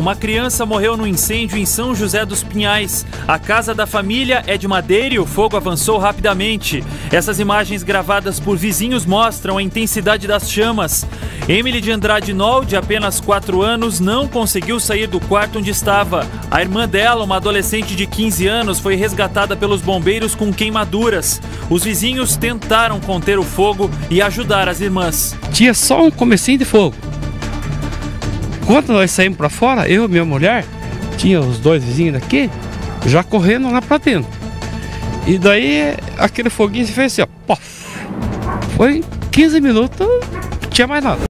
Uma criança morreu no incêndio em São José dos Pinhais. A casa da família é de madeira e o fogo avançou rapidamente. Essas imagens gravadas por vizinhos mostram a intensidade das chamas. Emily de Andrade Nol, de apenas 4 anos, não conseguiu sair do quarto onde estava. A irmã dela, uma adolescente de 15 anos, foi resgatada pelos bombeiros com queimaduras. Os vizinhos tentaram conter o fogo e ajudar as irmãs. Tinha só um comecinho de fogo. Quando nós saímos para fora, eu e minha mulher, tinha os dois vizinhos daqui, já correndo lá para dentro. E daí aquele foguinho se fez assim, ó. Pof. Foi em 15 minutos, não tinha mais nada.